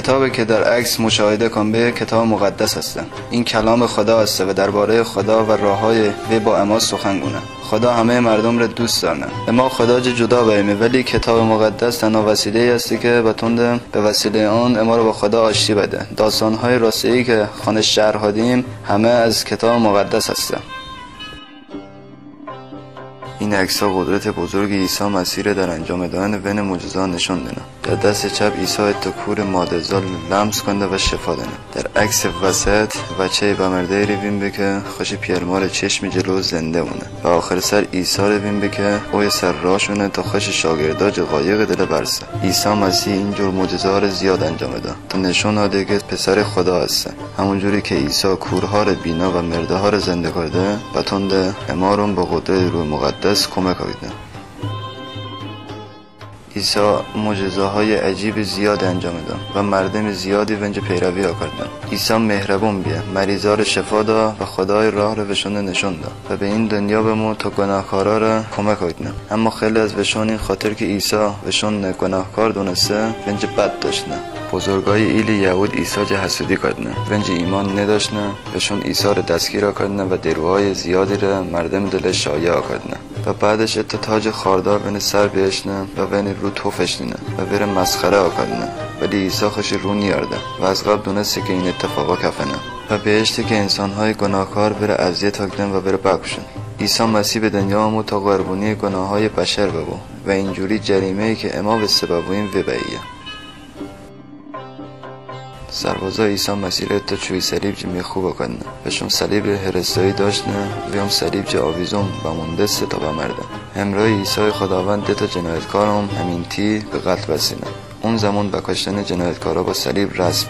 کتابی که در عکس مشاهده کن به کتاب مقدس هستن این کلام خدا است و درباره خدا و راه های وی با اما سخنگونه خدا همه مردم را دوست دارن اما خدا جدا بیمه ولی کتاب مقدس تنها وسیله هستی که بتونده به وسیله آن اما رو با خدا آشتی بده. داستان های راستی که خانه شهر همه از کتاب مقدس هستن این عکس قدرت بزرگ عیسی مسیر در انجام دادن ون معجزات نشون دنه در دست چپ عیسی اتکور مادزال لمس کنده و شفا دنه در عکس وسط بچه بمرده رویم بکه خوش پیرمار چشم جلو زنده مونه. و آخر سر عیسی رویم بکه اوی سر راشونه تا خوش شاگرداج قایق دل برسه. عیسی مسیح اینجور معجزات زیاد انجام داد تا نشون داده که پسر خدا هسته. همونجوری که عیسی کورها رو بینا و مرده ها رو زنده کرده و تنده امارون با قدرت روی مقدس کمک آیده عیسی معجزه های عجیب زیاد انجام داد و مردم زیادی ونج پیروی کردن عیسی مهربون بیه مریضا رو شفا دا و خدای راه رو وشون نشون دا و به این دنیا به ما تا گناهکارا رو کمک آیدن اما خیلی از وشون این خاطر که عیسی وشون گناهکار دونسته ونج بد داشتن. بزرگای ایل یهود عیسی جه حسودی کردن ونج ایمان نداشتن. وشون عیسی رو دستگیر کردن و دروهای زیادی رو مردم دل شایع کردن. و بعدش ات تاج خاردار بین سر بیشنه و بین رو توفش نینه و بره مسخره آکدنه ولی عیسی خوشی رو نیارده و از قبل دونسته که این اتفاقا کفنه و بهشته که انسانهای گناهکار بره اذیت آکدن و بره بکشن عیسی مسیح به دنیا آمود تا قربونی گناه های بشر ببو و اینجوری جریمه ای که اما به سبب این وبعیه سربازا عیسی مسیح تا چوی صلیب جی میخوب کنه بهشون صلیب هرستایی داشتنه و هم صلیب جی آویزم و مندسته تا بمرده. همراه عیسی خداوند ده تا جنایتکارم همین تی به قتل بسینه. اون زمان به کشتن جنایتکارا با صلیب رسم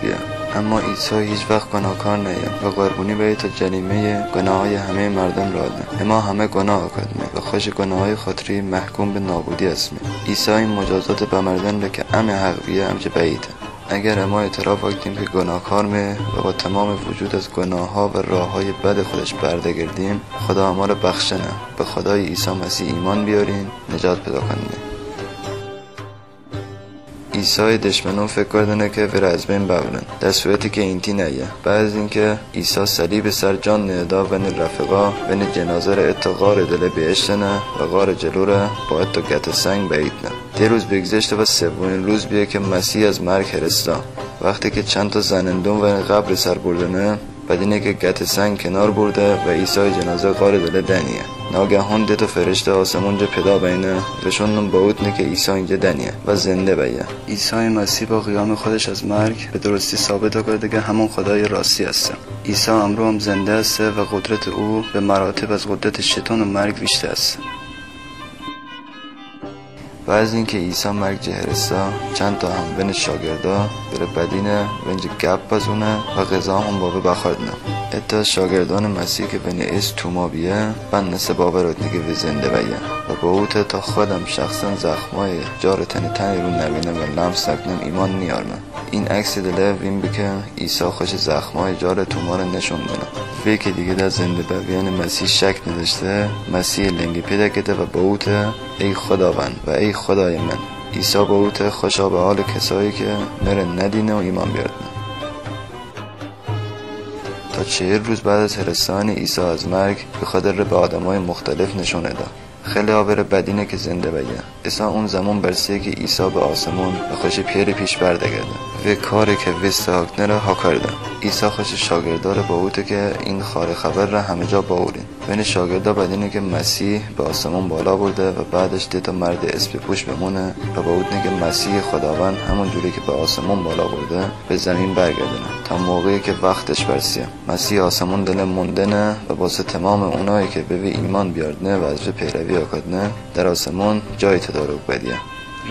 اما عیسی هیچ وقت گناهکار نیه و قربونی به تا جریمه گناه های همه مردم را ده اما همه گناه کردنه و خوش گناه های خاطری محکوم به نابودی اسمه عیسی این مجازات بمردن که ام حق بیه بعیده. اگر ما اعتراف کنیم که گناهکار می و با تمام وجود از گناه ها و راه های بد خودش بردگردیم خدا ما را بخشنه به خدای عیسی مسیح ایمان بیارین نجات پیدا کنیم عیسی دشمنون فکر کردنه که بره از بین ببرن. در صورتی که اینتی نیه بعد از اینکه عیسی صلیب سر جان ندا و رفقا و جنازه را اتا غار دل بیشتنه و غار جلو را با اتا گت سنگ بعیدنه ده روز بگذشته و سومین روز بیه که مسیح از مرگ هرستا وقتی که چند تا زنندون و قبر سر بردنه بعد اینه که گت سنگ کنار برده و عیسی جنازه غار دل دنیه. ناگهان دو تا فرشته آسمون جا پدا بینه. وشون با نه که عیسی اینجا دنیه و زنده بیه عیسی مسیح با قیام خودش از مرگ به درستی ثابت کرده که همون خدای راستی هسته. عیسی امرو هم زنده است و قدرت او به مراتب از قدرت شیطان و مرگ بیشتر است و از اینکه عیسی مرگ جهرستا چند تا هم بین شاگردا بره بدینه ونج گپ بزونه و غذا هم بابه بخوردنه. اتا شاگردان مسیح که بین اس توما بیه بند نسه بابه رو نگه به زنده بیه. و با اوت تا خودم شخصا زخمای جار تن تن رو نبینه و لمس نکنم ایمان نیارمه این عکس دله وین بکه عیسی خوش زخمای جار توما رو نشون وی که دیگه در زنده بیان مسیح شک نداشته مسیح لنگی پیدا کده و با اوت ای خداوند و ای خدای من. عیسی با اوت خوشا به حال کسایی که مره ندینه و ایمان بیاردن تا چهل روز بعد از هرستان عیسی از مرگ به خاطر به آدمای مختلف نشونه داد. خیلی آبر بدینه که زنده بگه. اصلا اون زمان برسه که عیسی به آسمون و خوش پیر پیش بردگرده و کاری که وستاکنه را ها کرده عیسی خوش شاگردار با اوته که این خار خبر را همه جا باورین بین شاگردا بدینه که مسیح به آسمون بالا برده و بعدش دیتا مرد اسب پوش بمونه و با اوتنه که مسیح خداوند همون جوری که به آسمون بالا برده به زمین برگردونه. تا موقعی که وقتش برسیه مسیح آسمون دل موندنه و واسه تمام اونایی که به ایمان بیاردنه و از پیروی آکدنه در آسمون جای تدارک بدیه.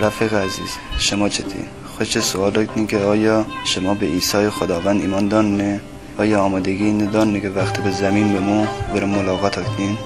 رفیق عزیز شما چتی؟ خوش سوال که آیا شما به عیسی خداوند ایمان دانه آیا آمادگی این دانه که وقتی به زمین به مو بر ملاقات کنین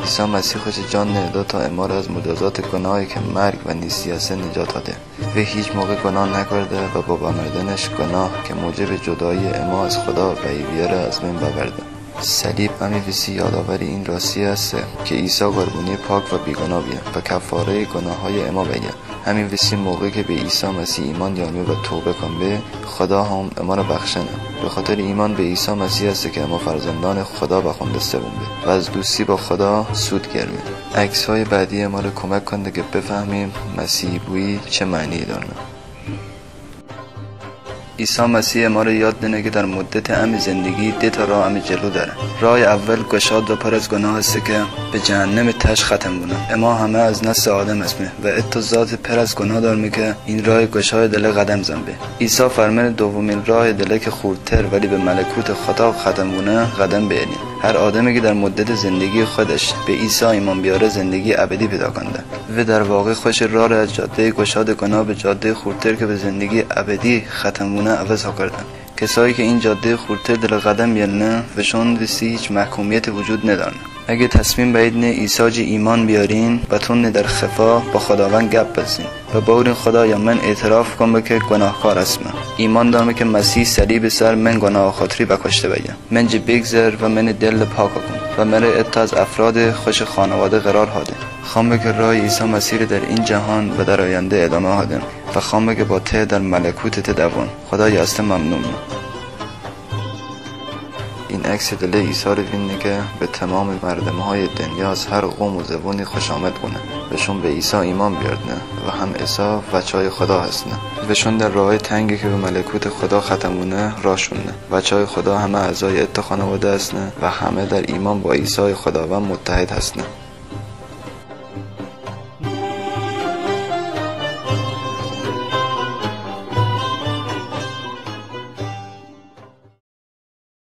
عیسی مسیح خوش جان نهدا تا امار از مجازات گناهی که مرگ و نیستی است نجات داده. و هیچ موقع گناه نکرده و با بمردنش گناه که موجب جدایی اما از خدا و بیاره از بین ببرده صلیب ویسی یادآوری این راستی است که عیسی قربونی پاک و بیگناه بیه و کفاره گناه های اما بگه همین وسی موقعی که به عیسی مسیح ایمان یانی و توبه کن. به خدا هم اما را بخشنه به خاطر ایمان به عیسی مسیح است که اما فرزندان خدا بخونده سوم به و از دوستی با خدا سود گرمه عکس های بعدی ما رو کمک کنده که بفهمیم مسیح بویی چه معنی داره عیسی مسیح ما رو یاد دینه که در مدت همین زندگی ده تا راه همین جلو داره. راه اول گشاد و پر از گناه است که به جهنم تش ختم بونه اما همه از نسل آدم اسمه و اتو ذات پر از گناه دار که این راه گشای دل قدم زنبه. عیسی فرمان دومین راه دله که خورتر ولی به ملکوت خدا ختم بونه قدم بیارین هر آدمی که در مدت زندگی خودش به عیسی ایمان بیاره زندگی ابدی پیدا کنده و در واقع خوش راه از جاده گشاد گناه به جاده خورتر که به زندگی ابدی ختم بونه عوض ها کردن کسایی که این جاده خورتر دل قدم بیارنه و شون هیچ محکومیت وجود ندارن. اگه تصمیم باید نه ایساج ایمان بیارین و تون در خفا با خداوند گپ بزین و با خدا یا من اعتراف کن که گناهکار اسمم ایمان دارم که مسیح صلیب سر من گناه خاطری بکشته بگم من جی بگذر و من دل پاک کن و من اتا از افراد خوش خانواده قرار هاده خام که راه عیسی مسیر در این جهان و در آینده ادامه هادم. و خام که با ته در ملکوت دوان. خدا یاست ممنون این عکس دل رو بینه که به تمام مردم های دنیا از هر قوم و زبونی خوش آمد کنه بهشون به عیسی ایمان بیاردنه و هم عیسی بچه های خدا هستنه بهشون در راه تنگی که به ملکوت خدا ختمونه راه شونه بچه های خدا همه اعضای ات خانواده هستنه و همه در ایمان با عیسی خداوند متحد هستنه